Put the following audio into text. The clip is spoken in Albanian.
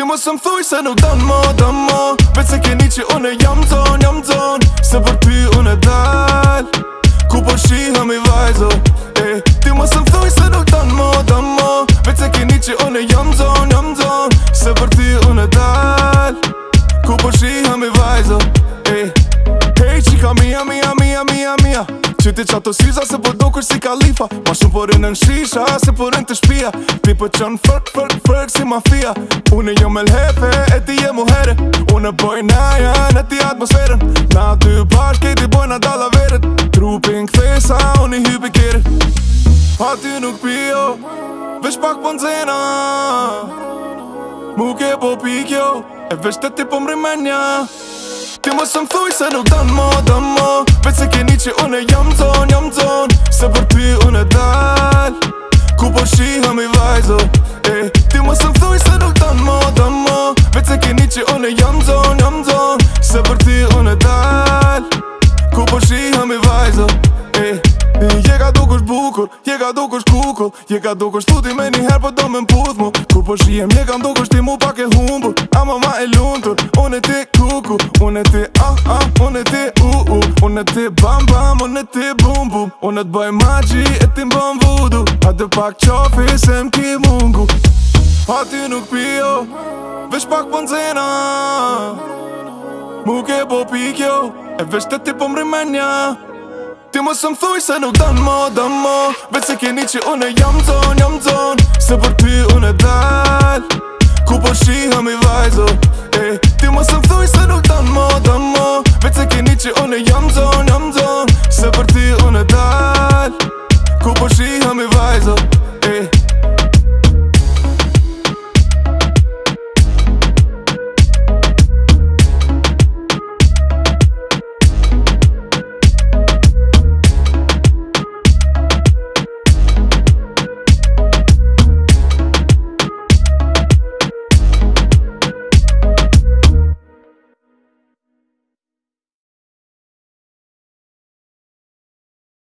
Ti mos më thoi se nuk dan mo, dan më, Vece ke ni që une jam zonë, jam zonë Se për ty une dalë Ku po shi ha mi vajzo Ti mos më thoi se nuk dan mo, dan më, Vece ke ni që une jam zonë, jam zonë Se për ti une dalë Ku po shi ha mi vajzo Hey shika mia, mia, mia, mia, mia, mia Qyti që ato siza se po dukër si kalifa Ma shumë po rinë në shisha se po rinë të shpia Ti për qënë fërk, fërk, fërk si mafia Unë jo me lhefe e ti je mu herë Unë boj naja e ti atmosferën Na ty bashke ti boj na dala verët Trupin këthesa unë i hypi kjerë Pa ty nuk pio Vesh pak po nxena Mu ke po pikjo E vesh të ti po mrimenja Ti më sëm thuj se nuk dan ma, dan ma Vec se keni që une jam zonë, jam zonë Se për ty une dal Ku po shihëm i vajzo Ti më sëm thuj se nuk dan ma, dan ma Vec se keni që une jam zonë, jam zonë Se për ty une dal Ku po shihëm i vajzo Je ka duk është bukur, je ka duk është kukull Je ka duk është tuti me një herë për po do me mpudh mu Kur po shihem, je ka duk është ti mu pak e humbur Ama ma e luntur, unë e ti kuku Unë e ti ah ah, unë e ti u uh, u uh, Unë e ti bam bam, unë e ti bum bum Unë e të bëj magji e ti mbëm vudu A të pak qofi se më ki mungu A ti nuk pio, vesh pak për po nëzena Mu ke po pikjo, e vesh të ti pëmri po me nja Ti mos më thuj se nuk dan mo, dan mo Vec se keni që une jam zon, jam zon Se për ty une dal Ku po shiham i vajzo Ti mos më thuj se nuk dan mo, dan mo Vec se keni që une jam zon, jam zon Se për ty une dal Ku po shiham i vajzo